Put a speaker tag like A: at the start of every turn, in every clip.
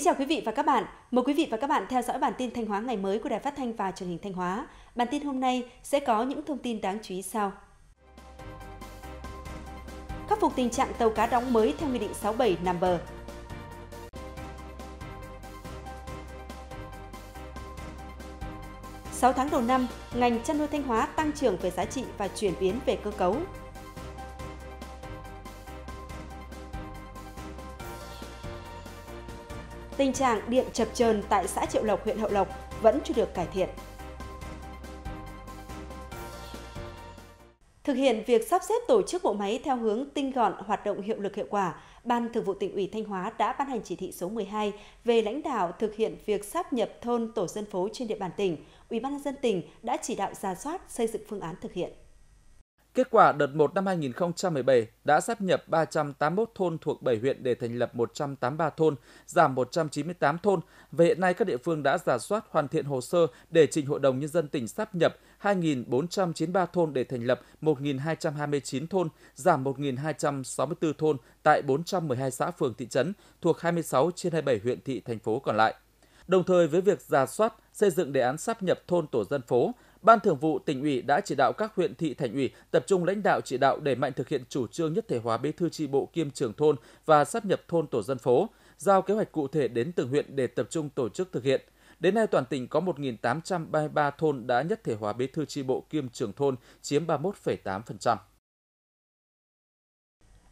A: Kính chào quý vị và các bạn. Mời quý vị và các bạn theo dõi bản tin Thanh Hóa ngày mới của Đài Phát thanh và Truyền hình Thanh Hóa. Bản tin hôm nay sẽ có những thông tin đáng chú ý sau. Khắc phục tình trạng tàu cá đóng mới theo Nghị định 67 nằm bờ. Sáu tháng đầu năm, ngành chăn nuôi Thanh Hóa tăng trưởng về giá trị và chuyển biến về cơ cấu. Tình trạng điện chập chờn tại xã Triệu Lộc, huyện Hậu Lộc vẫn chưa được cải thiện. Thực hiện việc sắp xếp tổ chức bộ máy theo hướng tinh gọn, hoạt động hiệu lực hiệu quả, Ban Thường vụ tỉnh ủy Thanh Hóa đã ban hành chỉ thị số 12 về lãnh đạo thực hiện việc sáp nhập thôn tổ dân phố trên địa bàn tỉnh. Ủy ban nhân dân tỉnh đã chỉ đạo ra soát xây dựng phương án thực hiện.
B: Kết quả đợt 1 năm 2017 đã sắp nhập 381 thôn thuộc 7 huyện để thành lập 183 thôn, giảm 198 thôn. Về hiện nay, các địa phương đã giả soát hoàn thiện hồ sơ để trình Hội đồng Nhân dân tỉnh sắp nhập 2.493 thôn để thành lập 1.229 thôn, giảm 1.264 thôn tại 412 xã phường thị trấn thuộc 26 trên 27 huyện thị thành phố còn lại. Đồng thời với việc giả soát, xây dựng đề án sắp nhập thôn tổ dân phố, Ban Thường vụ tỉnh ủy đã chỉ đạo các huyện thị thành ủy tập trung lãnh đạo chỉ đạo đẩy mạnh thực hiện chủ trương nhất thể hóa bí thư tri bộ kiêm trưởng thôn và sắp nhập thôn tổ dân phố, giao kế hoạch cụ thể đến từng huyện để tập trung tổ chức thực hiện. Đến nay toàn tỉnh có 1.833 thôn đã nhất thể hóa bí thư tri bộ kiêm trưởng thôn, chiếm 31,8%.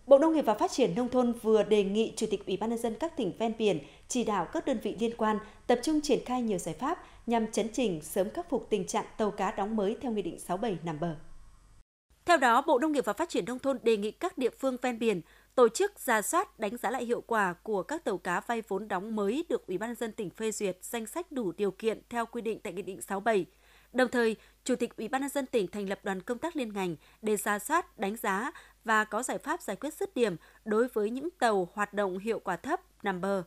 A: Bộ Nông nghiệp và Phát triển Nông thôn vừa đề nghị Chủ tịch Ủy ban nhân dân các tỉnh ven biển chỉ đạo các đơn vị liên quan tập trung triển khai nhiều giải pháp nhằm chấn chỉnh sớm khắc phục tình trạng tàu cá đóng mới theo Nghị định 67 nằm bờ. Theo đó, Bộ Nông nghiệp và Phát triển Nông thôn đề nghị các địa phương ven biển tổ chức ra soát đánh giá lại hiệu quả của các tàu cá vay vốn đóng mới được Ủy ban nhân dân tỉnh phê duyệt danh sách đủ điều kiện theo quy định tại Nghị định 67. Đồng thời, Chủ tịch Ủy ban nhân dân tỉnh thành lập đoàn công tác liên ngành để ra soát, đánh giá và có giải pháp giải quyết dứt điểm đối với những tàu hoạt động hiệu quả thấp nằm bờ.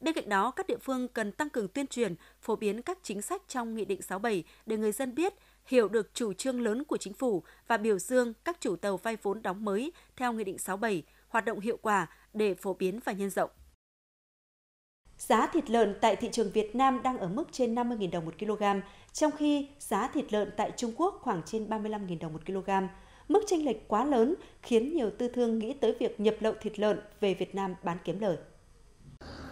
A: Bên cạnh đó, các địa phương cần tăng cường tuyên truyền, phổ biến các chính sách trong Nghị định 67 để người dân biết, hiểu được chủ trương lớn của chính phủ và biểu dương các chủ tàu vay vốn đóng mới theo Nghị định 67 hoạt động hiệu quả để phổ biến và nhân rộng. Giá thịt lợn tại thị trường Việt Nam đang ở mức trên 50.000 đồng một kg, trong khi giá thịt lợn tại Trung Quốc khoảng trên 35.000 đồng một kg. Mức chênh lệch quá lớn khiến nhiều tư thương nghĩ tới việc nhập lậu thịt lợn về Việt Nam bán kiếm lời.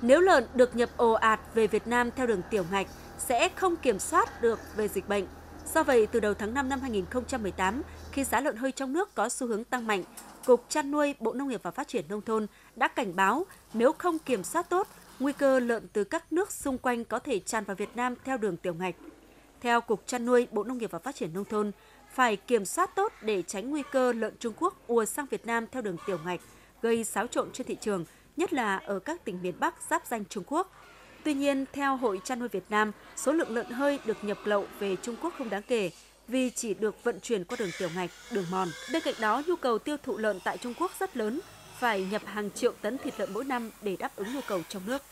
A: Nếu lợn được nhập ồ ạt về Việt Nam theo đường tiểu ngạch sẽ không kiểm soát được về dịch bệnh. Do vậy, từ đầu tháng 5 năm 2018, khi giá lợn hơi trong nước có xu hướng tăng mạnh, Cục Chăn nuôi Bộ Nông nghiệp và Phát triển Nông thôn đã cảnh báo nếu không kiểm soát tốt, nguy cơ lợn từ các nước xung quanh có thể tràn vào Việt Nam theo đường tiểu ngạch. Theo Cục Chăn nuôi Bộ Nông nghiệp và Phát triển Nông thôn, phải kiểm soát tốt để tránh nguy cơ lợn Trung Quốc ùa sang Việt Nam theo đường tiểu ngạch, gây xáo trộn trên thị trường, nhất là ở các tỉnh miền Bắc giáp danh Trung Quốc. Tuy nhiên, theo Hội chăn nuôi Việt Nam, số lượng lợn hơi được nhập lậu về Trung Quốc không đáng kể vì chỉ được vận chuyển qua đường tiểu ngạch, đường mòn. Bên cạnh đó, nhu cầu tiêu thụ lợn tại Trung Quốc rất lớn, phải nhập hàng triệu tấn thịt lợn mỗi năm để đáp ứng nhu cầu trong nước.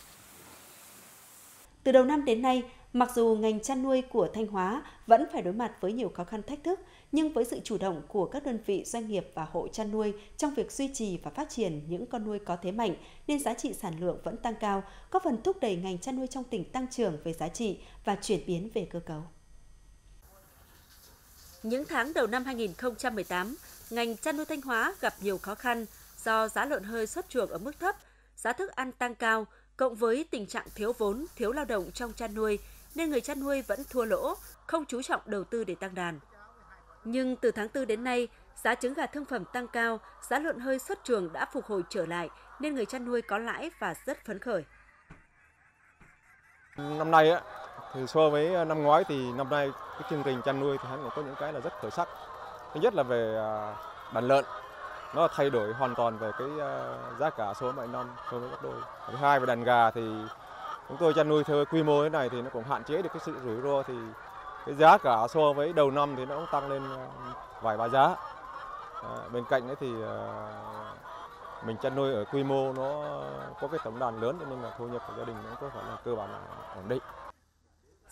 A: Từ đầu năm đến nay, mặc dù ngành chăn nuôi của Thanh Hóa vẫn phải đối mặt với nhiều khó khăn thách thức, nhưng với sự chủ động của các đơn vị doanh nghiệp và hộ chăn nuôi trong việc duy trì và phát triển những con nuôi có thế mạnh nên giá trị sản lượng vẫn tăng cao, có phần thúc đẩy ngành chăn nuôi trong tỉnh tăng trưởng về giá trị và chuyển biến về cơ cấu. Những tháng đầu năm 2018, ngành chăn nuôi Thanh Hóa gặp nhiều khó khăn do giá lợn hơi xuất chuồng ở mức thấp, giá thức ăn tăng cao, cộng với tình trạng thiếu vốn, thiếu lao động trong chăn nuôi nên người chăn nuôi vẫn thua lỗ, không chú trọng đầu tư để tăng đàn. Nhưng từ tháng 4 đến nay, giá trứng gà thương phẩm tăng cao, giá lợn hơi xuất chuồng đã phục hồi trở lại nên người chăn nuôi có lãi và rất phấn khởi.
C: Năm nay á, thì so với à, năm ngoái thì năm nay cái chương trình chăn nuôi thì hắn cũng có những cái là rất khởi sắc. Thứ nhất là về à, đàn lợn, nó thay đổi hoàn toàn về cái ờ, giá cả số mọi năm so với gấp đôi. Thứ hai về đàn gà thì chúng tôi chăn nuôi theo quy mô thế này thì nó cũng hạn chế được cái sự rủi ro thì cái giá cả so với đầu năm thì nó cũng tăng lên ờ, vài ba giá à, bên cạnh đấy thì mình chăn nuôi ở quy mô nó có cái tổng đàn lớn cho nên là thu nhập của gia đình nó có phải là cơ bản là ổn định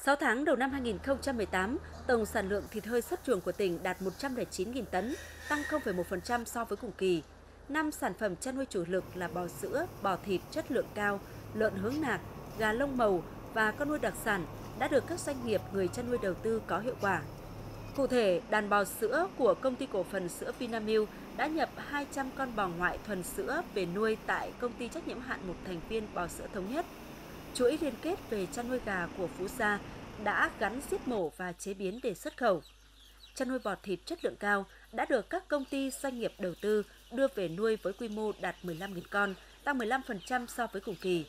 A: 6 tháng đầu năm 2018, tổng sản lượng thịt hơi xuất chuồng của tỉnh đạt 109.000 tấn, tăng 0,1% so với cùng kỳ. Năm sản phẩm chăn nuôi chủ lực là bò sữa, bò thịt chất lượng cao, lợn hướng nạc, gà lông màu và con nuôi đặc sản đã được các doanh nghiệp người chăn nuôi đầu tư có hiệu quả. Cụ thể, đàn bò sữa của công ty cổ phần sữa Vinamilk đã nhập 200 con bò ngoại thuần sữa về nuôi tại công ty trách nhiệm hạn một thành viên bò sữa thống nhất. Chuỗi liên kết về chăn nuôi gà của Phú Gia đã gắn giết mổ và chế biến để xuất khẩu. Chăn nuôi bò thịt chất lượng cao đã được các công ty doanh nghiệp đầu tư đưa về nuôi với quy mô đạt 15.000 con, tăng 15% so với cùng kỳ.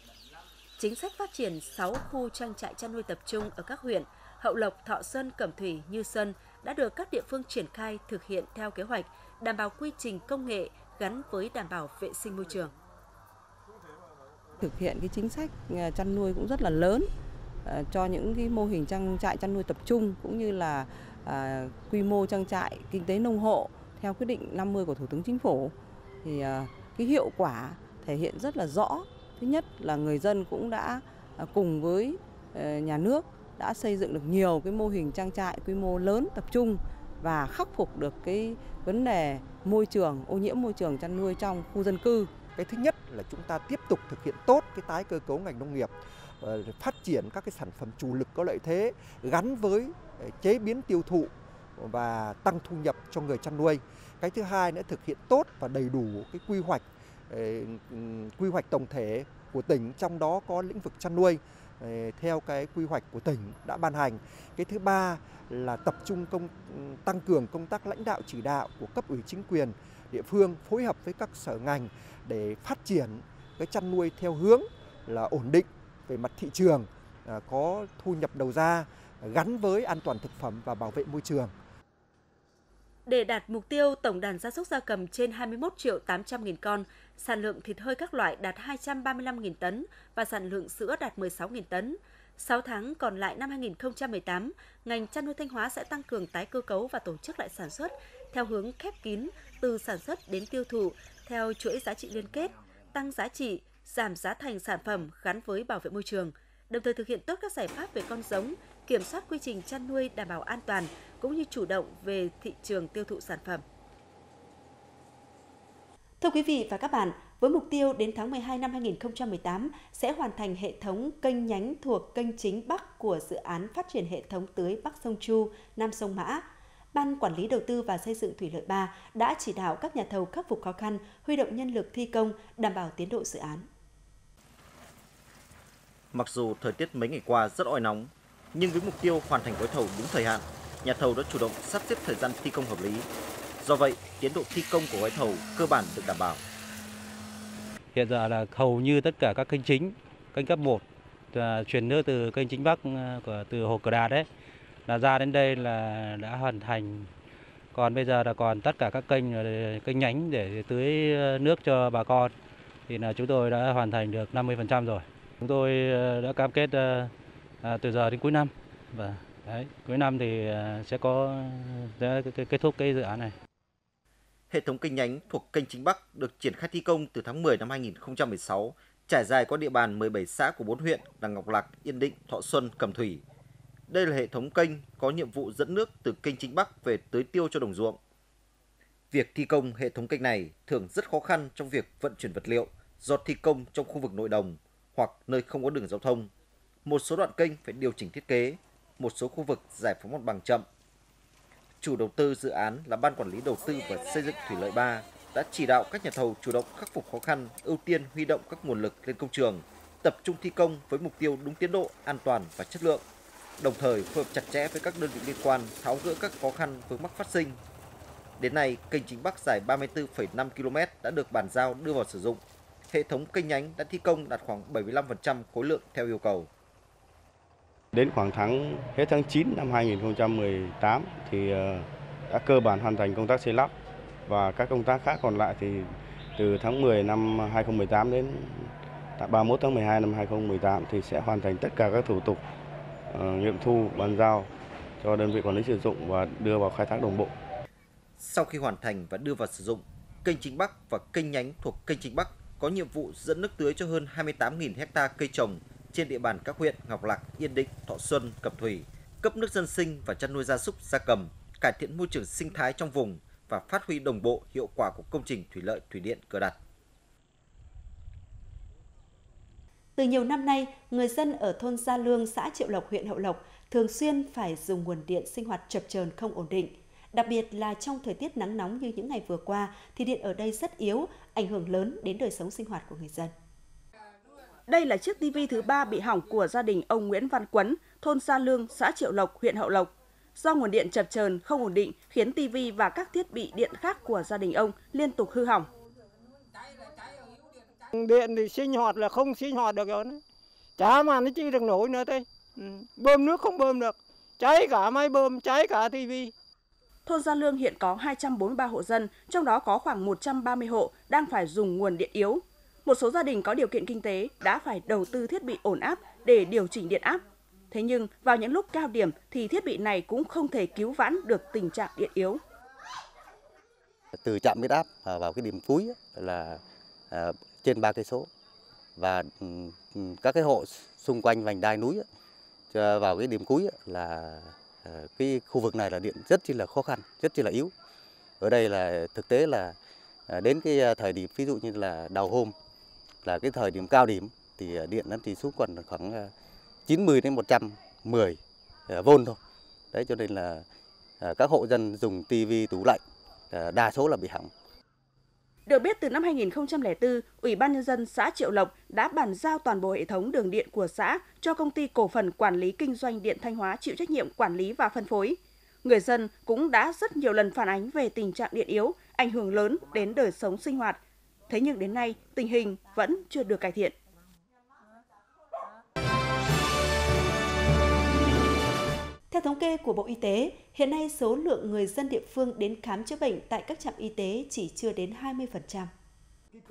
A: Chính sách phát triển 6 khu trang trại chăn nuôi tập trung ở các huyện Hậu Lộc, Thọ Xuân, Cẩm Thủy, Như Xuân đã được các địa phương triển khai thực hiện theo kế hoạch, đảm bảo quy trình công nghệ gắn với đảm bảo vệ sinh môi trường.
D: Thực hiện cái chính sách ờ, chăn nuôi cũng rất là lớn ờ, cho những cái mô hình trang trại chăn nuôi tập trung cũng như là à, quy mô trang trại kinh tế nông hộ theo quyết định 50 của Thủ tướng Chính phủ thì à, cái hiệu quả thể hiện rất là rõ. Thứ nhất là người dân cũng đã à, cùng với à, nhà nước đã xây dựng được nhiều cái mô hình trang trại quy mô lớn tập trung và khắc phục được cái vấn đề môi trường ô nhiễm môi trường chăn nuôi trong khu dân cư.
E: Cái thứ nhất là chúng ta tiếp tục thực hiện tốt cái tái cơ cấu ngành nông nghiệp, ờ, phát triển các cái sản phẩm chủ lực có lợi thế gắn với ờ, chế biến tiêu thụ và tăng thu nhập cho người chăn nuôi. Cái thứ hai nữa thực hiện tốt và đầy đủ cái quy hoạch ờ, quy hoạch tổng thể của tỉnh trong đó có lĩnh vực chăn nuôi theo cái quy hoạch của tỉnh đã ban hành. Cái thứ ba là tập trung công tăng cường công tác lãnh đạo chỉ đạo của cấp ủy chính quyền địa phương phối hợp với các sở ngành để phát triển cái chăn nuôi theo hướng là ổn định về mặt thị trường, à, có thu nhập đầu ra gắn với an toàn thực phẩm và bảo vệ môi trường.
A: Để đạt mục tiêu tổng đàn gia súc gia cầm trên 21 triệu 800 nghìn con, sản lượng thịt hơi các loại đạt 235 nghìn tấn và sản lượng sữa đạt 16 nghìn tấn. 6 tháng còn lại năm 2018, ngành chăn nuôi Thanh Hóa sẽ tăng cường tái cơ cấu và tổ chức lại sản xuất theo hướng khép kín từ sản xuất đến tiêu thụ theo chuỗi giá trị liên kết, tăng giá trị, giảm giá thành sản phẩm gắn với bảo vệ môi trường, đồng thời thực hiện tốt các giải pháp về con giống, kiểm soát quy trình chăn nuôi đảm bảo an toàn cũng như chủ động về thị trường tiêu thụ sản phẩm. Thưa quý vị và các bạn, với mục tiêu đến tháng 12 năm 2018 sẽ hoàn thành hệ thống kênh nhánh thuộc kênh chính Bắc của dự án phát triển hệ thống tưới Bắc sông Chu, Nam sông Mã. Ban Quản lý Đầu tư và Xây dựng Thủy lợi 3 đã chỉ đạo các nhà thầu khắc phục khó khăn, huy động nhân lực thi công, đảm bảo tiến độ dự án.
F: Mặc dù thời tiết mấy ngày qua rất oi nóng, nhưng với mục tiêu hoàn thành gói thầu đúng thời hạn, nhà thầu đã chủ động sắp xếp thời gian thi công hợp lý. Do vậy, tiến độ thi công của gói thầu cơ bản được đảm bảo.
G: Hiện giờ là hầu như tất cả các kênh chính, kênh cấp 1 là truyền nước từ kênh chính Bắc của từ hồ Cờ Đạt đấy là ra đến đây là đã hoàn thành. Còn bây giờ là còn tất cả các kênh ờ, kênh nhánh để tưới ờ, nước cho bà con thì là chúng tôi đã hoàn thành được 50% rồi. Chúng tôi ờ, đã cam kết à, từ giờ đến cuối năm và đấy, cuối năm thì sẽ có sẽ kết thúc cái dự án này.
F: Hệ thống kênh nhánh thuộc kênh Chính Bắc được triển khai thi công từ tháng 10 năm 2016, trải dài qua địa bàn 17 xã của 4 huyện là Ngọc Lặc, Yên Định, Thọ Xuân, Cẩm Thủy. Đây là hệ thống kênh có nhiệm vụ dẫn nước từ kênh Chính Bắc về tưới tiêu cho đồng ruộng. Việc thi công hệ thống kênh này thường rất khó khăn trong việc vận chuyển vật liệu do thi công trong khu vực nội đồng hoặc nơi không có đường giao thông. Một số đoạn kênh phải điều chỉnh thiết kế, một số khu vực giải phóng mặt bằng chậm chủ đầu tư dự án là Ban Quản lý Đầu tư và Xây dựng Thủy lợi 3 đã chỉ đạo các nhà thầu chủ động khắc phục khó khăn, ưu tiên huy động các nguồn lực lên công trường, tập trung thi công với mục tiêu đúng tiến độ, an toàn và chất lượng, đồng thời phối hợp chặt chẽ với các đơn vị liên quan tháo gỡ các khó khăn vướng mắc phát sinh. Đến nay, kênh chính Bắc dài 34,5 km đã được bàn giao đưa vào sử dụng. Hệ thống kênh nhánh đã thi công đạt khoảng 75% khối lượng theo yêu cầu.
H: Đến khoảng tháng hết tháng 9 năm 2018 thì ờ, đã cơ bản hoàn thành công tác xây lắp và các công tác khác còn lại thì từ tháng 10 năm 2018 đến à, 31 tháng 12 năm 2018 thì sẽ hoàn thành tất cả các thủ tục Ờ, nghiệm thu bàn giao cho đơn vị quản lý sử dụng và đưa vào khai thác đồng bộ.
F: Sau khi hoàn thành và đưa vào sử dụng, kênh Chính Bắc và kênh nhánh thuộc kênh Chính Bắc có nhiệm vụ dẫn nước tưới cho hơn 28.000 hecta cây trồng trên địa bàn các huyện Ngọc Lặc, Yên Định, Thọ Xuân, Cẩm Thủy, cấp nước dân sinh và chăn nuôi gia súc gia cầm, cải thiện môi trường sinh thái trong vùng và phát huy đồng bộ hiệu quả của công trình thủy lợi thủy điện Cửa Đạt.
A: Từ nhiều năm nay, người dân ở thôn Gia Lương, xã Triệu Lộc, huyện Hậu Lộc thường xuyên phải dùng nguồn điện sinh hoạt chập chờn không ổn định. Đặc biệt là trong thời tiết nắng nóng như những ngày vừa qua thì điện ở đây rất yếu, ảnh hưởng lớn đến đời sống sinh hoạt của người dân.
I: Đây là chiếc tivi thứ ba bị hỏng của gia đình ông Nguyễn Văn Quấn, thôn Sa Lương, xã Triệu Lộc, huyện Hậu Lộc. Do nguồn điện chập chờn không ổn định khiến tivi và các thiết bị điện khác của gia đình ông liên tục hư hỏng.
J: Điện thì sinh hoạt là không sinh hoạt được rồi. Chả mà nó chi được nổi nữa thế. Ừ, bơm nước không bơm được. Cháy cả máy bơm, cháy cả tivi.
I: Thôn Gia Lương hiện có 243 hộ dân, trong đó có khoảng 130 hộ đang phải dùng nguồn điện yếu. Một số gia đình có điều kiện kinh tế đã phải đầu tư thiết bị ổn áp để điều chỉnh điện áp. Thế nhưng vào những lúc cao điểm thì thiết bị này cũng không thể cứu vãn được tình trạng điện yếu.
K: Từ trạm biến áp vào cái điểm cuối là Ờ, trên ba cây số và ừ, ừ, các cái hộ xung quanh vành đai núi vào cái điểm cuối là ờ, cái khu vực này là điện rất chi là khó khăn, rất chi là yếu. Ở đây là thực tế là ờ, đến cái thời điểm ví dụ như là đầu hôm là cái thời điểm cao điểm thì điện nó chỉ xuống còn khoảng 90 đến 110 vôn thôi. Đấy cho nên là các hộ dân dùng tivi tủ lạnh đa số là bị hỏng.
I: Được biết từ năm 2004, Ủy ban Nhân dân xã Triệu Lộc đã bàn giao toàn bộ hệ thống đường điện của xã cho công ty cổ phần quản lý kinh doanh điện Thanh Hóa chịu trách nhiệm quản lý và phân phối. Người dân cũng đã rất nhiều lần phản ánh về tình trạng điện yếu, ảnh hưởng lớn đến đời sống sinh hoạt. Thế nhưng đến nay, tình hình vẫn chưa được cải thiện.
A: Theo thống kê của Bộ Y tế, hiện nay số lượng người dân địa phương đến khám chữa bệnh tại các trạm y tế chỉ chưa đến 20%.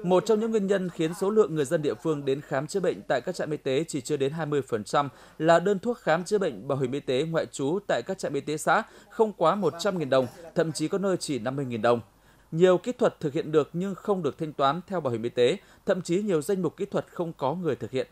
B: Một trong những nguyên nhân khiến số lượng người dân địa phương đến khám chữa bệnh tại các trạm y tế chỉ chưa đến 20% là đơn thuốc khám chữa bệnh bảo hiểm y tế ngoại trú tại các trạm y tế xã không quá 100.000 đồng, thậm chí có nơi chỉ 50.000 đồng. Nhiều kỹ thuật thực hiện được nhưng không được thanh toán theo bảo hiểm y tế, thậm chí nhiều danh mục kỹ thuật không có người thực hiện.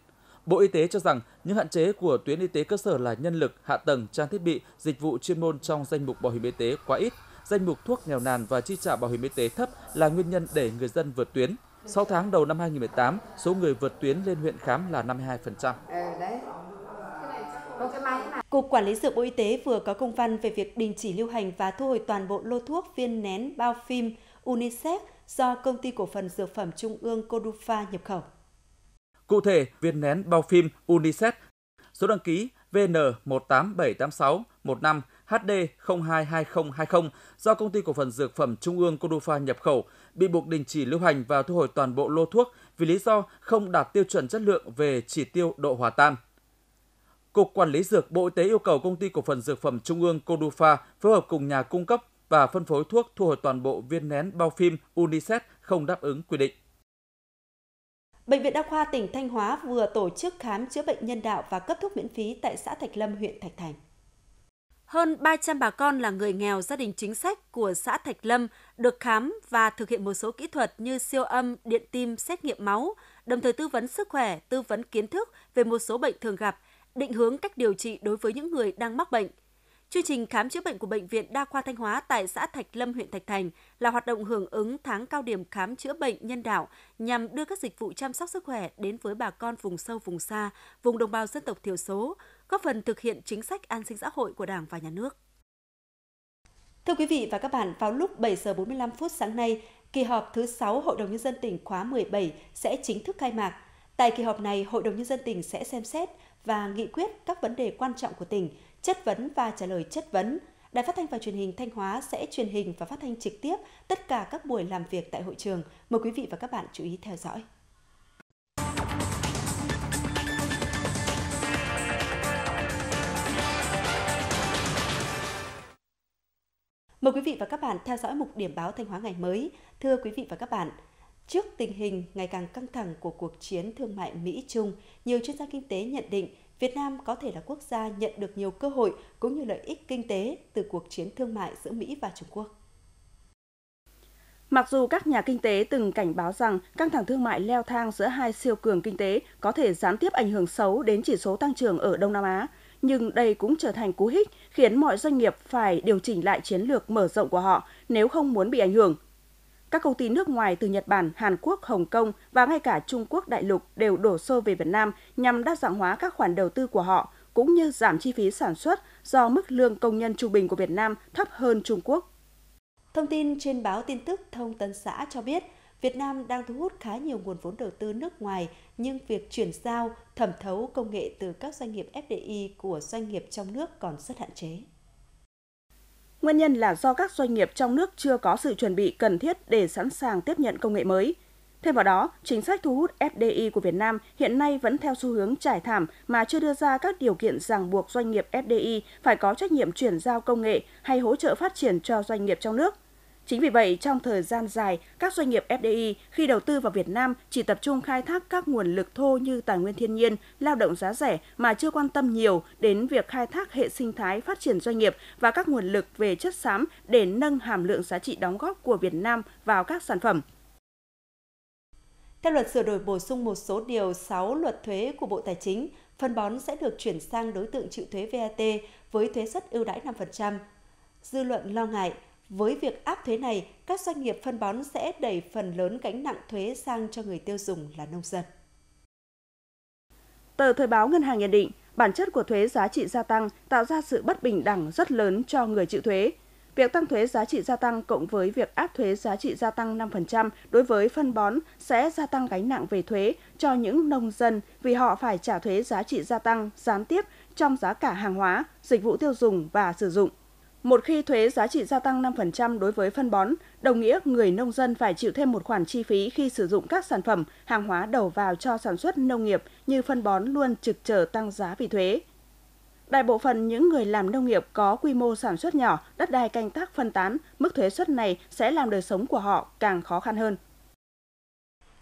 B: Bộ Y tế cho rằng những hạn chế của tuyến y tế cơ sở là nhân lực, hạ tầng, trang thiết bị, dịch vụ chuyên môn trong danh mục bảo hiểm y tế quá ít, danh mục thuốc nghèo nàn và chi trả bảo hiểm y tế thấp là nguyên nhân để người dân vượt tuyến. 6 tháng đầu năm 2018, số người vượt tuyến lên huyện khám là 52%.
A: Cục Quản lý Dược Bộ Y tế vừa có công văn về việc đình chỉ lưu hành và thu hồi toàn bộ lô thuốc viên nén bao phim Unicef do công ty cổ phần dược phẩm Trung ương Codufa nhập khẩu.
B: Cụ thể, viên nén bao phim Unicef số đăng ký VN1878615 HD 022020 do công ty cổ phần dược phẩm Trung ương Codufa nhập khẩu bị buộc đình chỉ lưu hành và thu hồi toàn bộ lô thuốc vì lý do không đạt tiêu chuẩn chất lượng về chỉ tiêu độ hòa tan. Cục Quản lý Dược Bộ Y tế yêu cầu công ty cổ phần dược phẩm Trung ương Codufa phối hợp cùng nhà cung cấp và phân phối thuốc thu hồi toàn bộ viên nén bao phim Unicef không đáp ứng quy định.
A: Bệnh viện Đa khoa tỉnh Thanh Hóa vừa tổ chức khám chữa bệnh nhân đạo và cấp thuốc miễn phí tại xã Thạch Lâm, huyện Thạch Thành. Hơn 300 bà con là người nghèo gia đình chính sách của xã Thạch Lâm được khám và thực hiện một số kỹ thuật như siêu âm, điện tim, xét nghiệm máu, đồng thời tư vấn sức khỏe, tư vấn kiến thức về một số bệnh thường gặp, định hướng cách điều trị đối với những người đang mắc bệnh – Chương trình khám chữa bệnh của Bệnh viện Đa khoa Thanh Hóa tại xã Thạch Lâm, huyện Thạch Thành là hoạt động hưởng ứng tháng cao điểm khám chữa bệnh nhân đạo nhằm đưa các dịch vụ chăm sóc sức khỏe đến với bà con vùng sâu, vùng xa, vùng đồng bào dân tộc thiểu số, góp phần thực hiện chính sách an sinh xã hội của Đảng và Nhà nước. Thưa quý vị và các bạn, vào lúc 7 giờ 45 phút sáng nay, kỳ họp thứ 6 Hội đồng Nhân dân tỉnh khóa 17 sẽ chính thức khai mạc. Tại kỳ họp này, Hội đồng Nhân dân tỉnh sẽ xem xét và nghị quyết các vấn đề quan trọng của tỉnh – chất vấn và trả lời chất vấn. Đài Phát thanh và Truyền hình Thanh Hóa sẽ truyền hình và phát thanh trực tiếp tất cả các buổi làm việc tại hội trường. Mời quý vị và các bạn chú ý theo dõi. Mời quý vị và các bạn theo dõi mục điểm báo Thanh Hóa ngày mới. Thưa quý vị và các bạn, trước tình hình ngày càng căng thẳng của cuộc chiến thương mại Mỹ-Trung, nhiều chuyên gia kinh tế nhận định Việt Nam có thể là quốc gia nhận được nhiều cơ hội cũng như lợi ích kinh tế từ cuộc chiến thương mại giữa Mỹ và Trung Quốc.
I: Mặc dù các nhà kinh tế từng cảnh báo rằng căng thẳng thương mại leo thang giữa hai siêu cường kinh tế có thể gián tiếp ảnh hưởng xấu đến chỉ số tăng trưởng ở Đông Nam Á, nhưng đây cũng trở thành cú hích khiến mọi doanh nghiệp phải điều chỉnh lại chiến lược mở rộng của họ nếu không muốn bị ảnh hưởng các công ty nước ngoài từ Nhật Bản, Hàn Quốc, Hồng Kông và ngay cả Trung Quốc đại lục đều đổ xô về Việt Nam nhằm đa dạng hóa các khoản đầu tư của họ, cũng như giảm chi phí sản xuất do mức lương công nhân trung bình của Việt Nam thấp hơn Trung Quốc.
A: Thông tin trên báo tin tức Thông tấn xã cho biết, Việt Nam đang thu hút khá nhiều nguồn vốn đầu tư nước ngoài, nhưng việc chuyển giao, thẩm thấu công nghệ từ các doanh nghiệp FDI của doanh nghiệp trong nước còn rất hạn chế.
I: Nguyên nhân là do các doanh nghiệp trong nước chưa có sự chuẩn bị cần thiết để sẵn sàng tiếp nhận công nghệ mới. Thêm vào đó, chính sách thu hút FDI của Việt Nam hiện nay vẫn theo xu hướng trải thảm mà chưa đưa ra các điều kiện ràng buộc doanh nghiệp FDI phải có trách nhiệm chuyển giao công nghệ hay hỗ trợ phát triển cho doanh nghiệp trong nước – Chính vì vậy, trong thời gian dài, các doanh nghiệp FDI khi đầu tư vào Việt Nam chỉ tập trung khai thác các nguồn lực thô như tài nguyên thiên nhiên, lao động giá rẻ mà chưa quan tâm nhiều đến việc khai thác hệ sinh thái phát triển doanh nghiệp và các nguồn lực về chất xám để nâng hàm lượng giá trị đóng góp của Việt Nam vào các sản phẩm.
A: Theo luật sửa đổi bổ sung một số điều 6 luật thuế của Bộ Tài chính, phân bón sẽ được chuyển sang đối tượng chịu thuế VAT với thuế suất ưu đãi 5%. Dư luận lo ngại với việc áp thuế này, các doanh nghiệp phân bón sẽ đẩy phần lớn gánh nặng thuế sang cho người tiêu dùng là nông dân.
I: Tờ Thời báo Ngân hàng nhận định, bản chất của thuế giá trị gia tăng tạo ra sự bất bình đẳng rất lớn cho người chịu thuế. Việc tăng thuế giá trị gia tăng cộng với việc áp thuế giá trị gia tăng 5% đối với phân bón sẽ gia tăng gánh nặng về thuế cho những nông dân vì họ phải trả thuế giá trị gia tăng gián tiếp trong giá cả hàng hóa, dịch vụ tiêu dùng và sử dụng. Một khi thuế giá trị gia tăng 5% đối với phân bón, đồng nghĩa người nông dân phải chịu thêm một khoản chi phí khi sử dụng các sản phẩm, hàng hóa đầu vào cho sản xuất nông nghiệp như phân bón luôn trực trở tăng giá vì thuế. Đại bộ phận những người làm nông nghiệp có quy mô sản xuất nhỏ, đất đai canh tác phân tán, mức thuế suất này sẽ làm đời sống của họ càng khó khăn hơn.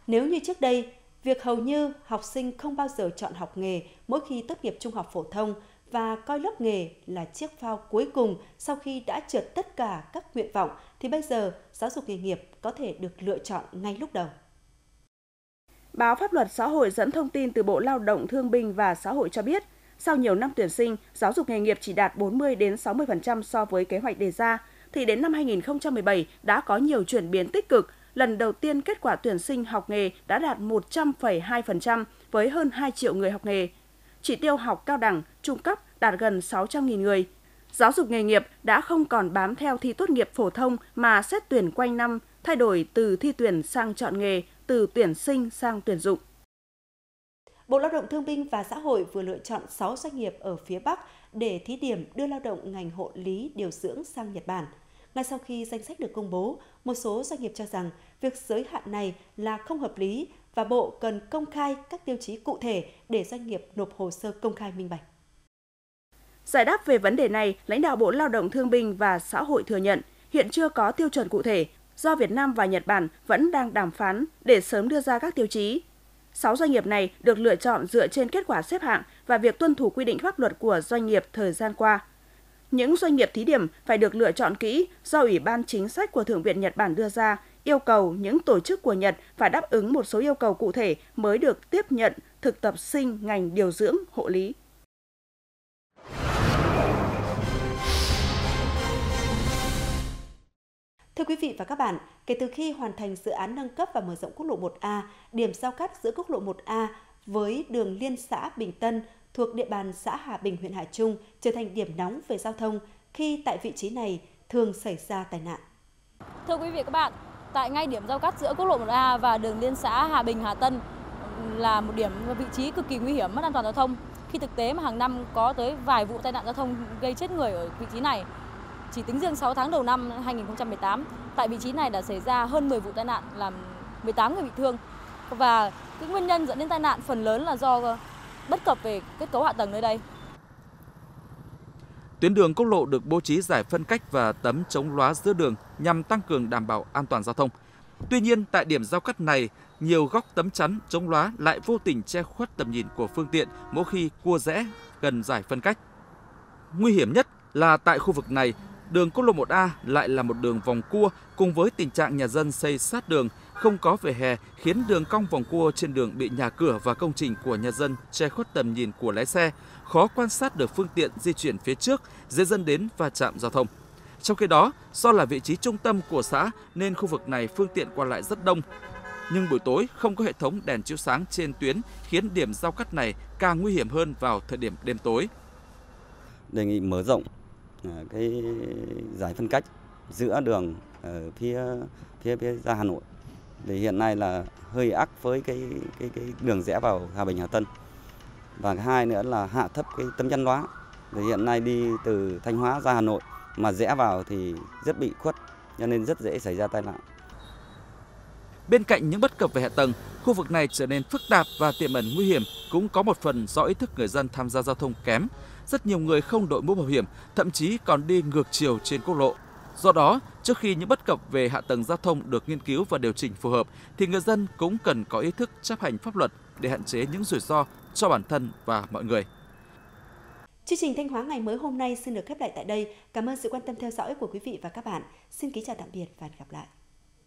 A: Nếu như trước đây, việc hầu như học sinh không bao giờ chọn học nghề mỗi khi tốt nghiệp trung học phổ thông và coi lớp nghề là chiếc phao cuối cùng sau khi đã trượt tất cả các nguyện vọng thì bây giờ giáo dục nghề nghiệp có thể được lựa chọn ngay lúc đầu.
I: Báo Pháp luật xã hội dẫn thông tin từ Bộ Lao động Thương binh và Xã hội cho biết, sau nhiều năm tuyển sinh, giáo dục nghề nghiệp chỉ đạt 40 đến 60% so với kế hoạch đề ra, thì đến năm 2017 đã có nhiều chuyển biến tích cực. Lần đầu tiên kết quả tuyển sinh học nghề đã đạt 100,2% với hơn 2 triệu người học nghề, chỉ tiêu học cao đẳng, trung cấp đạt gần 600.000 người. Giáo dục nghề nghiệp đã không còn bám theo thi tốt nghiệp phổ thông mà xét tuyển quanh năm, thay đổi từ thi tuyển sang chọn nghề, từ tuyển sinh sang tuyển dụng.
A: Bộ Lao động Thương binh và Xã hội vừa lựa chọn 6 doanh nghiệp ở phía Bắc để thí điểm đưa lao động ngành hộ lý điều dưỡng sang Nhật Bản. Ngay sau khi danh sách được công bố, một số doanh nghiệp cho rằng việc giới hạn này là không hợp lý và Bộ cần công khai các tiêu chí cụ thể để doanh nghiệp nộp hồ sơ công khai minh bạch.
I: Giải đáp về vấn đề này, lãnh đạo Bộ Lao động Thương binh và Xã hội thừa nhận hiện chưa có tiêu chuẩn cụ thể do Việt Nam và Nhật Bản vẫn đang đàm phán để sớm đưa ra các tiêu chí. Sáu doanh nghiệp này được lựa chọn dựa trên kết quả xếp hạng và việc tuân thủ quy định pháp luật của doanh nghiệp thời gian qua. Những doanh nghiệp thí điểm phải được lựa chọn kỹ do Ủy ban chính sách của Thượng viện Nhật Bản đưa ra yêu cầu những tổ chức của Nhật phải đáp ứng một số yêu cầu cụ thể mới được tiếp nhận thực tập sinh ngành điều dưỡng hộ lý.
A: Thưa quý vị và các bạn, kể từ khi hoàn thành dự án nâng cấp và mở rộng quốc lộ 1A, điểm giao cắt giữa quốc lộ 1A với đường liên xã Bình Tân thuộc địa bàn xã Hà Bình, huyện Hà Trung trở thành điểm nóng về giao thông khi tại vị trí này thường xảy ra tai nạn.
L: Thưa quý vị và các bạn, tại ngay điểm giao cắt giữa quốc lộ 1A và đường liên xã Hà Bình Hà Tân là một điểm vị trí cực kỳ nguy hiểm mất an toàn giao thông. Khi thực tế mà hàng năm có tới vài vụ tai nạn giao thông gây chết người ở vị trí này. Chỉ tính riêng 6 tháng đầu năm 2018, tại vị trí này đã xảy ra hơn 10 vụ tai nạn làm 18 người bị thương. Và cái nguyên nhân dẫn đến tai nạn phần lớn là do bất cập về kết cấu hạ tầng nơi đây.
B: Tuyến đường quốc lộ được bố trí giải phân cách và tấm chống lóa giữa đường nhằm tăng cường đảm bảo an toàn giao thông. Tuy nhiên, tại điểm giao cắt này, nhiều góc tấm chắn chống lóa lại vô tình che khuất tầm nhìn của phương tiện mỗi khi cua rẽ gần giải phân cách. Nguy hiểm nhất là tại khu vực này, đường quốc lộ 1A lại là một đường vòng cua cùng với tình trạng nhà dân xây sát đường, không có vỉa hè khiến đường cong vòng cua trên đường bị nhà cửa và công trình của nhà dân che khuất tầm nhìn của lái xe, khó quan sát được phương tiện di chuyển phía trước, dễ dẫn đến va chạm giao thông. Trong khi đó, do là vị trí trung tâm của xã nên khu vực này phương tiện qua lại rất đông. Nhưng buổi tối không có hệ thống đèn chiếu sáng trên tuyến khiến điểm giao cắt này càng nguy hiểm hơn vào thời điểm đêm tối.
M: Đề nghị mở rộng Ờ, cái giải phân cách giữa đường ở phía phía phía ra Hà Nội. thì hiện nay là hơi ác với cái cái cái đường rẽ vào Hà Bình Hà Tân. Và hai nữa là hạ thấp cái tấm chắn loá. Thì hiện nay đi từ Thanh Hóa ra Hà Nội mà rẽ vào thì rất bị khuất cho nên rất dễ xảy ra tai nạn.
B: Bên cạnh những bất cập về hạ tầng, khu vực này trở nên phức tạp và tiềm ẩn nguy hiểm cũng có một phần do ý thức người dân tham gia giao thông kém. Rất nhiều người không đội mũ bảo hiểm, thậm chí còn đi ngược chiều trên quốc lộ. Do đó, trước khi những bất cập về hạ tầng giao thông được nghiên cứu và điều chỉnh phù hợp, thì người dân cũng cần có ý thức chấp hành pháp luật để hạn chế những rủi ro cho bản thân và mọi người.
A: Chương trình Thanh Hóa ngày mới hôm nay xin được khép lại tại đây. Cảm ơn sự quan tâm theo dõi của quý vị và các bạn. Xin kính chào tạm biệt và hẹn gặp lại.